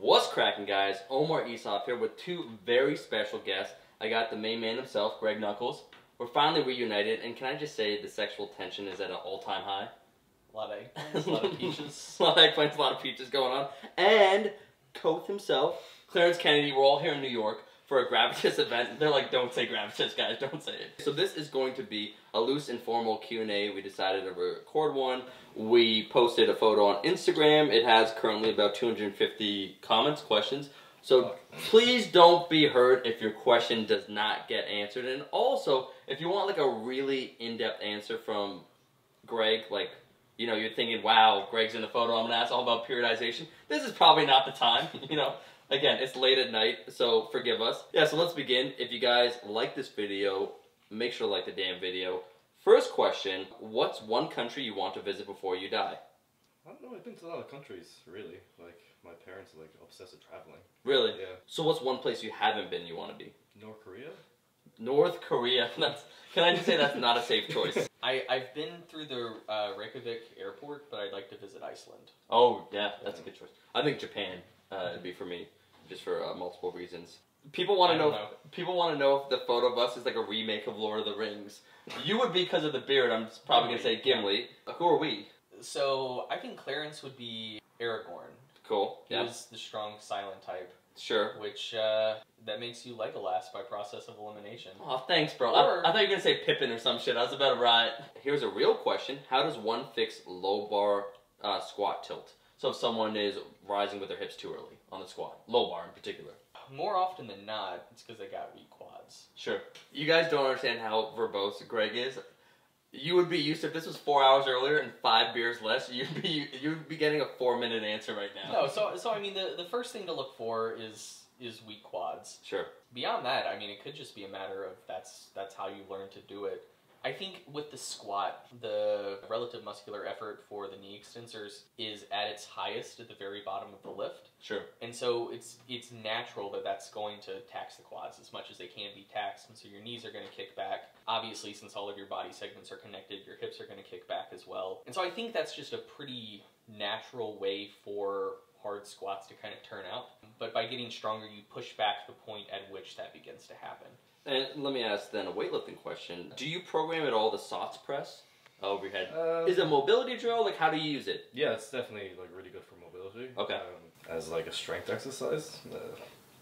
What's cracking, guys? Omar Isuf here with two very special guests. I got the main man himself, Greg Nuckols. We're finally reunited, and can I just say the sexual tension is at an all-time high? A lot of eggplants, a lot of peaches. a lot of eggplants, a lot of peaches going on. And Koth himself, Clarence Kennedy, we're all here in New York for a Gravitas event. They're like, don't say Gravitas, guys, don't say it. So this is going to be a loose, informal Q&A. We decided to record one. We posted a photo on Instagram. It has currently about 250 comments, questions. So please don't be hurt if your question does not get answered. And also, if you want like a really in-depth answer from Greg, like, you know, you're thinking, wow, Greg's in the photo, I'm gonna ask all about periodization. This is probably not the time, you know. Again, it's late at night, so forgive us. Yeah, so let's begin. If you guys like this video, make sure to like the damn video. First question, what's one country you want to visit before you die? I don't know. I've been to a lot of countries, really. Like my parents are like obsessed with traveling. Really? Yeah. So what's one place you haven't been you want to be? North Korea. North Korea. That's can I just say that's not a safe choice? I, I've been through the uh, Reykjavik airport, but I'd like to visit Iceland. Oh yeah, that's a good choice. I think Japan uh, would be for me, just for uh, multiple reasons. People want to don't know. People want to know if the photo of us is like a remake of Lord of the Rings. You would be because of the beard. I'm probably gonna say Gimli. Who are we? So I think Clarence would be Aragorn. Cool. He Yeah. was the strong silent type, Sure. which uh, that makes you Legolas by process of elimination. Oh, thanks, bro. Or- I, I thought you were gonna say Pippin or some shit. I was about to riot. Here's a real question: How does one fix low bar uh, squat tilt? So if someone is rising with their hips too early on the squat, low bar in particular. More often than not, it's because they got weak quads. Sure. You guys don't understand how verbose Greg is. You would be used if this was four hours earlier and five beers less. You'd be you'd be getting a four minute answer right now. No, so so I mean the the first thing to look for is is weak quads. Sure. Beyond that, I mean it could just be a matter of that's that's how you learn to do it. I think with the squat, the relative muscular effort for the knee extensors is at its highest at the very bottom of the lift. Sure. And so it's it's natural that that's going to tax the quads as much as they can be taxed, and so your knees are going to kick back. Obviously, since all of your body segments are connected, your hips are going to kick back as well. And so I think that's just a pretty natural way for hard squats to kind of turn out. But by getting stronger, you push back the point at which that begins to happen. And let me ask then a weightlifting question. Do you program at all the SOTS press over your head? Um, Is it a mobility drill? Like how do you use it? Yeah, it's definitely like really good for mobility. Okay. Um, as like a strength exercise, uh,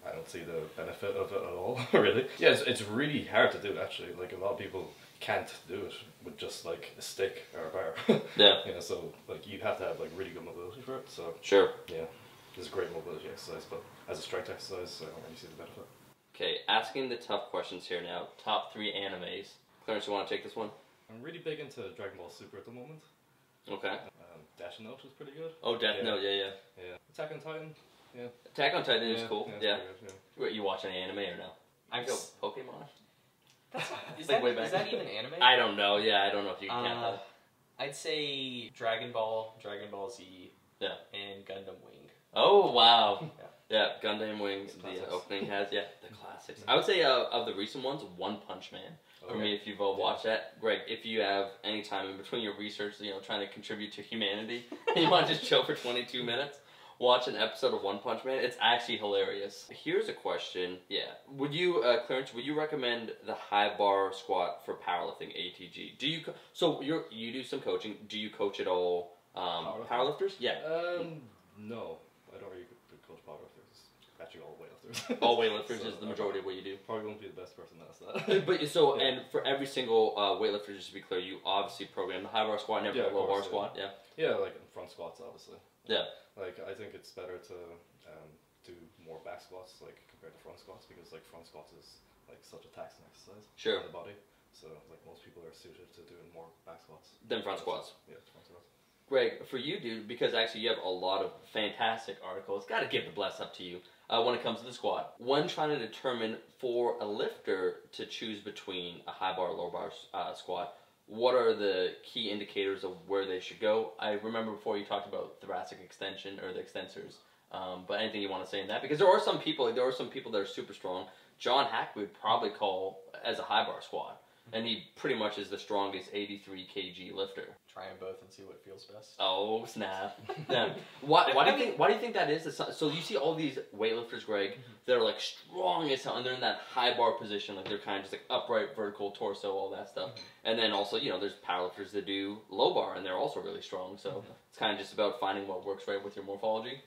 I don't see the benefit of it at all. really. Yeah, it's, it's really hard to do actually. Like a lot of people can't do it with just like a stick or a bar. Yeah. yeah. So like you have to have like really good mobility for it. So Sure. yeah, it's a great mobility exercise, but as a strength exercise, I don't really see the benefit. Okay, asking the tough questions here now. Top three animes. Clarence, you want to take this one? I'm really big into Dragon Ball Super at the moment. Okay. Um, Death Note is pretty good. Oh, Death Yeah. Note. Yeah, yeah. Yeah. Attack on Titan. Yeah. Attack on Titan is cool. it's Yeah. pretty good, yeah. Wait, you watch any anime or no? I've Go Pokemon. that's not, is, Like that, way back. is that even anime? I don't know. Yeah, I don't know if you can count Uh, that. I'd say Dragon Ball, Dragon Ball Z, Yeah. and Gundam Wing. Oh wow. Yeah, Gundam Wing. The opening has yeah the classics. I would say uh, of the recent ones, One Punch Man. For Okay. me, if you've uh, watched that, Greg, if you have any time in between your research, you know, trying to contribute to humanity, and you want to just chill for 22 minutes, watch an episode of One Punch Man. It's actually hilarious. Here's a question. Yeah. Would you, uh, Clarence, would you recommend the high bar squat for powerlifting ATG? Do you, co- so you're, you do some coaching. Do you coach at all um, Powerlifting? powerlifters? Yeah. Um, no, I don't really coach powerlifters. Actually, all weightlifters. All weightlifters So, is the majority of what you do. Probably won't be the best person to ask that. but so Yeah. and for every single uh, weightlifter, just to be clear, you obviously program the high bar squat, never Yeah, the low bar course, squat. Yeah. yeah, like in front squats, obviously. Yeah. Like I think it's better to um, do more back squats, like compared to front squats, because like front squats is like such a taxing exercise Sure. on the body. So like most people are suited to doing more back squats. than front squats. Yeah, front squats. Greg, for you, dude, because actually you have a lot of fantastic articles. Got to give the bless up to you uh, when it comes to the squat. When trying to determine for a lifter to choose between a high bar, low bar uh, squat, what are the key indicators of where they should go? I remember before you talked about thoracic extension or the extensors. Um, but anything you want to say in that? Because there are some people, there are some people that are super strong. John Haack would probably call as a high bar squat. And he pretty much is the strongest 83 kg lifter. Try them both and see what feels best. Oh snap! yeah. Why, why do you think? Why do you think that is? So you see all these weightlifters, Greg, mm-hmm. that are like strong as hell, and they're in that high bar position, like they're kind of just like upright, vertical, torso, all that stuff. Mm-hmm. And then also, you know, there's powerlifters that do low bar, and they're also really strong. So mm-hmm. it's kind of just about finding what works right with your morphology.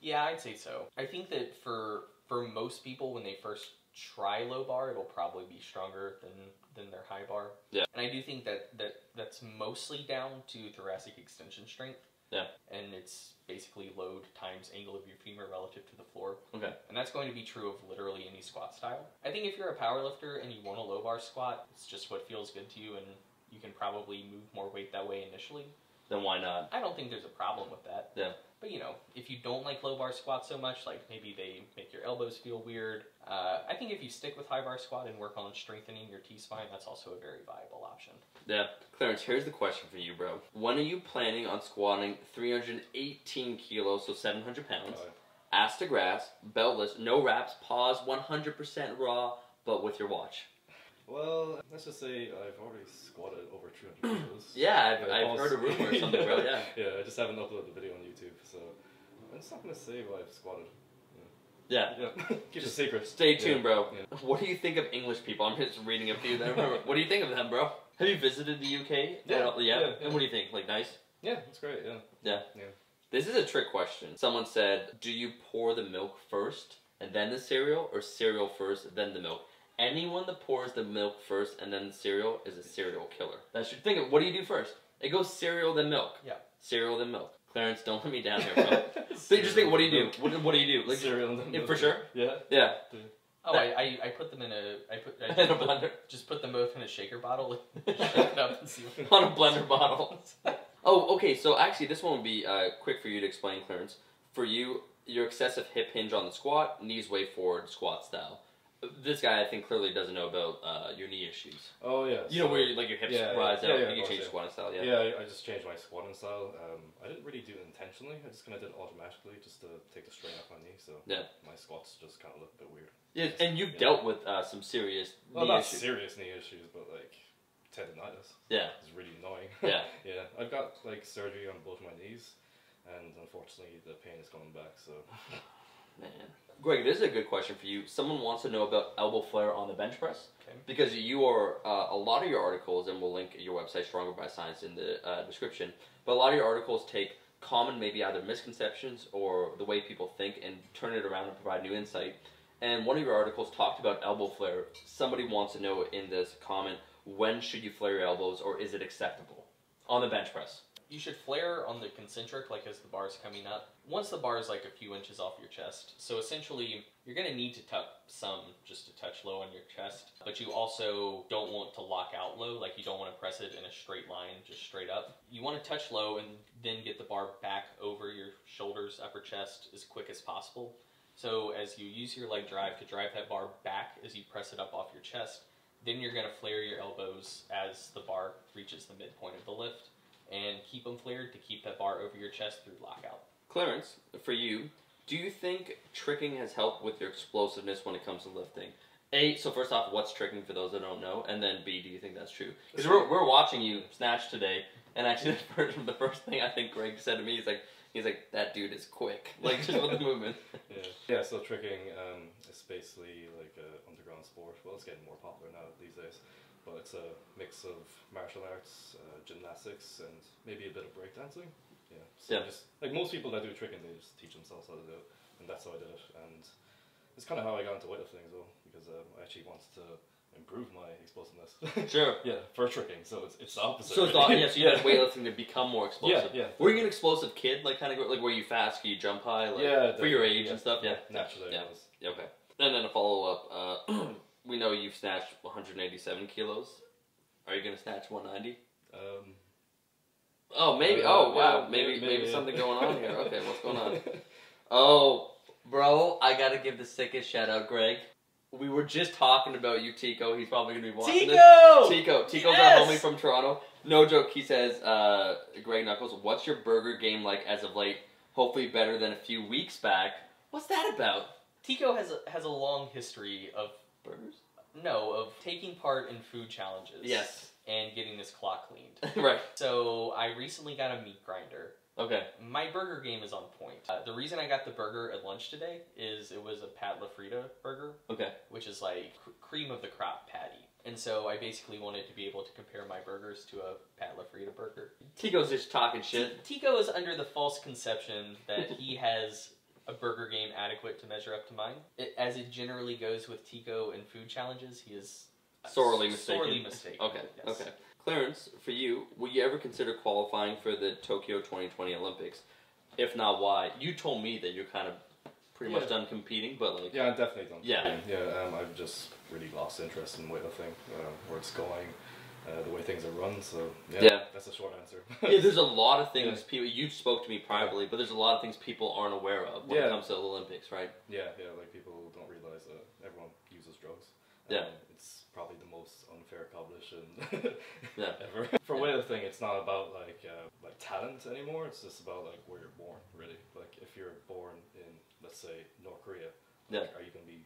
Yeah, I'd say so. I think that for for most people, when they first try low bar, it'll probably be stronger than than their high bar. Yeah. And I do think that that that's mostly down to thoracic extension strength. Yeah. And it's basically load times angle of your femur relative to the floor. Okay. And that's going to be true of literally any squat style. I think if you're a power lifter and you want a low bar squat, it's just what feels good to you and you can probably move more weight that way initially. Then why not? I don't think there's a problem with that. Yeah. But you know, if you don't like low bar squats so much, like maybe they make your elbows feel weird, uh, I think if you stick with high bar squat and work on strengthening your T spine, that's also a very viable option. Yeah. Clarence, here's the question for you, bro. When are you planning on squatting 318 kilos, so 700 pounds? Ass to grass, beltless, no wraps, pause, 100% raw, but with your watch. Well, let's just say I've already squatted over 300 kilos. Yeah, I've, Yeah, I've heard a rumor or something, bro. Yeah. yeah, I just haven't uploaded the video on YouTube, so I'm just not gonna say what I've squatted. Yeah. Yeah, keep it secret. Stay tuned, Yeah, bro. yeah. What do you think of English people? I'm just reading a few there. what do you think of them, bro? Have you visited the UK? Yeah, yeah. yeah, And what do you think? Like, nice? Yeah, it's great. Yeah. Yeah. This is a trick question. Someone said, do you pour the milk first and then the cereal, or cereal first, then the milk? Anyone that pours the milk first and then the cereal is a serial killer. That's your thing. What do you do first? It goes cereal, then milk. Yeah. Cereal, then milk. Clarence, don't let me down here, bro. Just think, what do you do? What, what do you do? Like, cereal then milk. for sure. Yeah. Yeah. Oh, I, I, I put them in a I put I In a just, put, blender. just put them both in a shaker bottle and shake it up and see what on a blender bottle. oh, okay. So actually, this one would be uh, quick for you to explain, Clarence. For you, your excessive hip hinge on the squat, knees way forward, squat style. This guy, I think, clearly doesn't know about uh, your knee issues. Oh yeah. You know where you, like your hips Yeah, yeah, rise yeah, out, yeah, and you change your squatting style. Yeah. Yeah, I, I just changed my squatting style. Um, I didn't really do it intentionally. I just kind of did it automatically, just to take the strain off my knee. So Yeah. my squats just kind of look a bit weird. Yeah, and you've Yeah. dealt with uh, some serious Well, knee not issues. serious knee issues, but like tendonitis. Yeah. It's really annoying. Yeah. yeah, I've got like surgery on both my knees, and unfortunately the pain is coming back. So Man. Greg, this is a good question for you. Someone wants to know about elbow flare on the bench press. Okay. Because you are, uh, a lot of your articles, and we'll link your website, Stronger by Science, in the uh, description, but a lot of your articles take common, maybe either misconceptions or the way people think and turn it around and provide new insight. And one of your articles talked about elbow flare. Somebody wants to know in this comment, when should you flare your elbows or is it acceptable on the bench press? You should flare on the concentric, like as the bar is coming up. Once the bar is like a few inches off your chest. So essentially, you're gonna need to tuck some just to touch low on your chest. But you also don't want to lock out low, like you don't want to press it in a straight line, just straight up. You want to touch low and then get the bar back over your shoulders, upper chest as quick as possible. So as you use your leg drive to drive that bar back as you press it up off your chest, then you're gonna flare your elbows as the bar reaches the midpoint of the lift and keep them flared to keep that bar over your chest through lockout. Clarence, for you, do you think tricking has helped with your explosiveness when it comes to lifting? A, so first off, what's tricking for those that don't know? And then B, do you think that's true? Because we're, we're watching you snatch today, and actually the first, the first thing I think Greg said to me is like, he's like, that dude is quick. Like, just with the movement. yeah, yeah. So tricking um, is basically like a underground sport. Well, it's getting more popular now these days, but it's a mix of martial arts, uh, gymnastics, and maybe a bit of breakdancing. Yeah. So Yeah. just like most people that do tricking, they just teach themselves how to do it, and that's how I did it. And it's kind of how I got into weightlifting as well, because um, I actually wanted to improve my explosiveness. Sure. yeah, for tricking, so it's, it's the opposite. So it's yeah, so you had weightlifting to become more explosive. Yeah, yeah. Were you an explosive kid? Like, kind of, like, were you fast? Could you jump high? Like, yeah, For your age yeah. and stuff? Yeah. Naturally, Yeah. I was. Yeah, Okay. And then a follow up. Uh, we know you've snatched 187 kilos. Are you gonna snatch 190? Um, Oh, maybe. Uh, oh, wow. yeah, maybe, maybe, maybe, yeah. something going on here. Okay, what's going on? Oh, bro, I gotta give the sickest shout out, Greg. We were just talking about you, Tico. He's probably gonna be watching this. Tico! Tico, Tico's Yes! our homie from Toronto. No joke. He says, uh, "Greg Nuckols, what's your burger game like as of late? Hopefully better than a few weeks back. What's that about? Tico has a, has a long history of Burgers? No, of taking part in food challenges. Yes. And getting this clock cleaned. right. So I recently got a meat grinder. Okay. My burger game is on point. Uh, the reason I got the burger at lunch today is it was a Pat LaFrieda burger, Okay. which is like cr- cream of the crop patty. And so I basically wanted to be able to compare my burgers to a Pat LaFrieda burger. Tico's just talking shit. Tico is under the false conception that he has a burger game adequate to measure up to mine. It, as it generally goes with Tico and food challenges, he is Sorely mistaken. Sorely mistaken. Okay. yes. Okay. Clarence, for you, will you ever consider qualifying for the Tokyo 2020 Olympics? If not, why? You told me that you're kind of pretty much done competing, but like, Yeah, I definitely don't. Yeah. Yeah, um, I've just really lost interest in weightlifting, um, where it's going, uh, the way things are run. So yeah, Yeah. that's a short answer. yeah, there's a lot of things Yeah. people. You spoke to me privately, but there's a lot of things people aren't aware of when it comes to the Olympics, right? yeah, yeah, like people don't realize that everyone uses drugs. Yeah. Um, it's probably the most unfair competition Yeah. ever. For weightlifting, it's not about like uh, like talent anymore. It's just about like where you're born, really. Like if you're born in, let's say, North Korea, Yeah. are you gonna be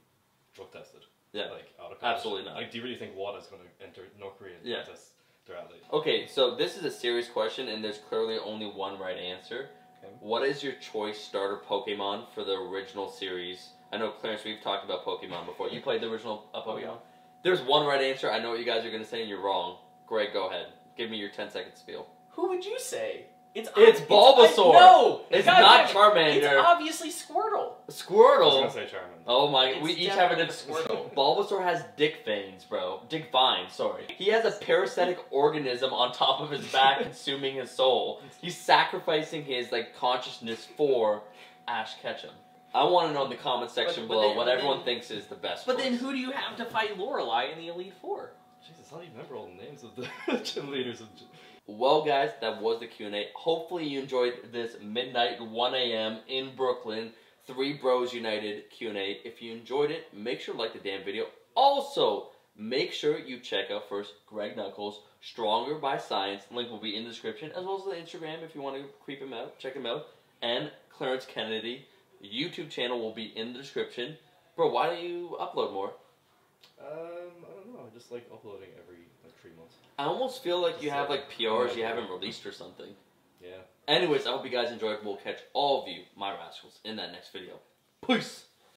drug tested? Yeah. Like out of Absolutely not. Like, do you really think WADA's gonna enter North Korea and Yeah. test their athlete? Okay, so this is a serious question, and there's clearly only one right answer. Okay. What is your choice starter Pokemon for the original series? I know Clarence, we've talked about Pokemon before. You played the original uh, Pokemon. There's one right answer. I know what you guys are gonna say, and you're wrong. Greg, go ahead. Give me your 10 second spiel. Who would you say? It's It's Bulbasaur. no, It's God not damn it. It's Charmander. obviously Squirtle. I was Squirtle. gonna say Charmander. Oh my! It's we each have a definitely different. Squirtle. Bulbasaur has dick veins, bro. Dick vines, sorry. He has a parasitic organism on top of his back, consuming his soul. He's sacrificing his like consciousness for Ash Ketchum. I want to know in the comment section But- but below then- what everyone then- thinks is the best. But then who do you have to fight Lorelei in the Elite Four? Jesus, how do you remember all the names of the gym leaders? Of gym? Well, guys, that was the Q and A. Hopefully, you enjoyed this midnight 1 a.m. in Brooklyn Three Bros United Q and A. If you enjoyed it, make sure to like the damn video. Also, make sure you check out first Greg Nuckols, Stronger by Science. Link will be in the description, as well as the Instagram if you want to creep him out, check him out. And Clarence Kennedy, YouTube channel will be in the description. Bro, why don't you upload more? Um, I don't know. I just like uploading every three months. I almost feel like you have like- like PRs you haven't released or something. Yeah. Anyways, I hope you guys enjoyed. We'll catch all of you, my rascals, in that next video. Peace!